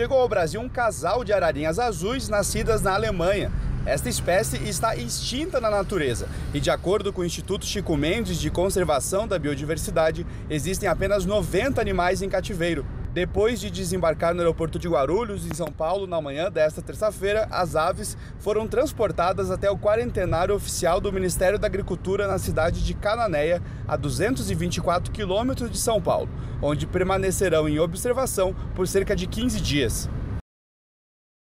chegou ao Brasil um casal de ararinhas azuis nascidas na Alemanha. Esta espécie está extinta na natureza e, de acordo com o Instituto Chico Mendes de Conservação da Biodiversidade, existem apenas 90 animais em cativeiro. Depois de desembarcar no aeroporto de Guarulhos, em São Paulo, na manhã desta terça-feira, as aves foram transportadas até o quarentenário oficial do Ministério da Agricultura na cidade de Cananéia, a 224 quilômetros de São Paulo, onde permanecerão em observação por cerca de 15 dias.